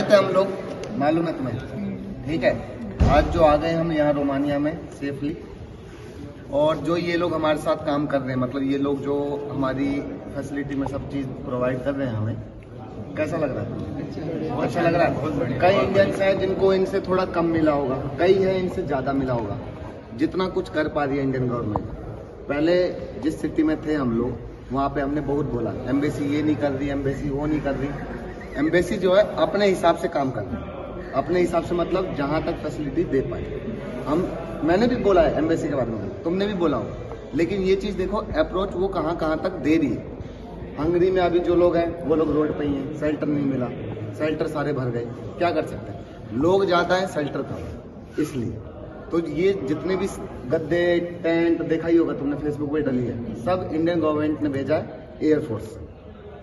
हैं हम लोग मालूम है तुम्हें? ठीक है? आज जो आ गए हम यहाँ रोमानिया में सेफली और जो ये लोग हमारे साथ काम कर रहे हैं मतलब ये लोग जो हमारी फैसिलिटी में सब चीज़ प्रोवाइड कर रहे हैं हमें कैसा लग रहा है? अच्छा लग रहा है? कई इंडियंस हैं जिनको इनसे थोड़ा कम मिला होगा कई हैं इनसे ज़्यादा मिला होगा जितना कुछ कर पा रही है इंडियन गवर्नमेंट पहले जिस सिटी में थे हम लोग वहाँ पे हमने बहुत बोला एम्बेसी ये नहीं कर रही एम्बेसी वो नहीं कर रही। एम्बेसी जो है, अपने हिसाब से काम कर अपने हिसाब से मतलब जहाँ तक फैसिलिटी दे पाए। हम, मैंने भी बोला है एम्बेसी के बारे में। तुमने भी बोला हो लेकिन ये चीज़ देखो अप्रोच वो कहाँ कहाँ तक दे रही है। हंगरी में अभी जो लोग हैं, वो लोग रोड पे ही हैं। सेल्टर नहीं मिला। सेल्टर सारे भर गए। क्या कर सकते हैं? लोग ज़्यादा हैं सेल्टर कम इसलिए। तो ये जितने भी गद्दे, टेंट देखा ही होगा तुमने फेसबुक पे डली है। सब इंडियन गवर्नमेंट ने भेजा है एयरफोर्स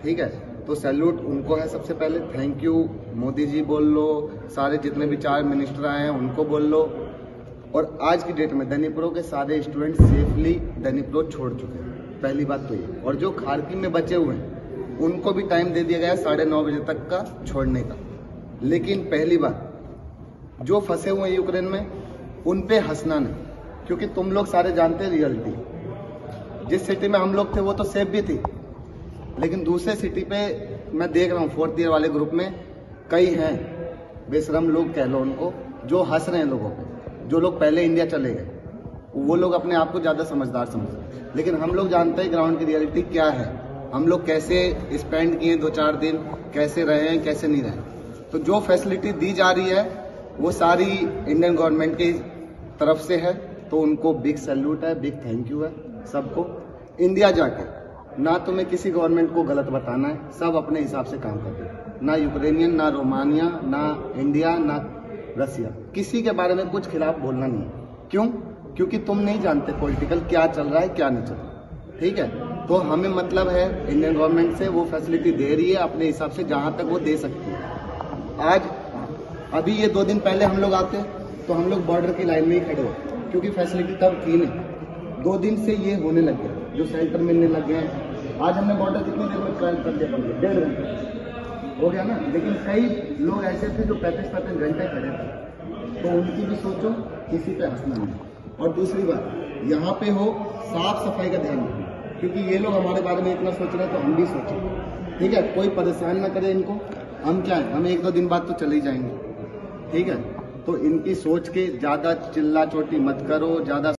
ठीक है? तो सैल्यूट उनको है सबसे पहले। थैंक यू मोदी जी बोल लो, सारे जितने भी चार मिनिस्टर आए हैं, उनको बोल लो। और आज की डेट में दनीप्रो के सारे स्टूडेंट सेफली दनीप्रो छोड़ चुके हैं। पहली बात तो ये। और जो खारकी में बचे हुए हैं, उनको भी टाइम दे दिया गया साढ़े नौ बजे तक का छोड़ने का। लेकिन पहली बात, जो फंसे हुए हैं यूक्रेन में, उन पे हंसना नहीं। क्योंकि तुम लोग सारे जानते रियलिटी जिस सिटी में हम लोग थे, वो तो सेफ़ भी थी। लेकिन दूसरे सिटी पे मैं देख रहा हूँ फोर्थ ईयर वाले ग्रुप में कई हैं बेशरम लोग, कह लो उनको, जो हंस रहे हैं लोगों पे जो लोग पहले इंडिया चले गए। वो लोग अपने आप को ज़्यादा समझदार समझते हैं। लेकिन हम लोग जानते हैं ग्राउंड की रियलिटी क्या है। हम लोग कैसे स्पेंड किए दो चार दिन, कैसे रहे हैं, कैसे नहीं रहे तो जो फैसिलिटी दी जा रही है, वो सारी इंडियन गवर्नमेंट की तरफ़ से है। तो उनको बिग सैल्यूट है बिग थैंक यू है सबको। इंडिया जाके ना तुम्हें किसी गवर्नमेंट को गलत बताना है, सब अपने हिसाब से काम करते ना यूक्रेनियन, ना रोमानिया, ना इंडिया, ना रसिया। किसी के बारे में कुछ खिलाफ बोलना नहीं क्यों? क्योंकि तुम नहीं जानते पॉलिटिकल क्या चल रहा है, क्या नहीं चल रहा ठीक है? तो हमें मतलब है इंडियन गवर्नमेंट से वो फैसिलिटी दे रही है, अपने हिसाब से जहाँ तक वो दे सकती है। आज, अभी ये दो दिन पहले हम लोग आते तो हम लोग बॉर्डर की लाइन में ही खड़े हो क्योंकि फैसिलिटी तब थी नहीं। दो दिन से ये होने लग गया, जो सेंटर मिलने लग गए आज हमने बॉर्डर कितनी देर में ट्रायल कर दिया? डेढ़ घंटे। हो गया ना? लेकिन कई लोग ऐसे थे जो पैंतीस पैंतीस घंटे खड़े थे। तो उनकी भी सोचो, किसी पे हंसना नहीं। और दूसरी बात, यहाँ पे हो, साफ़ सफ़ाई का ध्यान रखो क्योंकि ये लोग हमारे बारे में इतना सोच रहे हैं तो हम भी सोचें। ठीक है? कोई परेशान ना करे इनको। हम क्या है? हम एक दो दिन बाद तो चले ही जाएँगे। ठीक है? तो इनकी सोच के ज़्यादा चिल्ला चोटी मत करो, ज़्यादा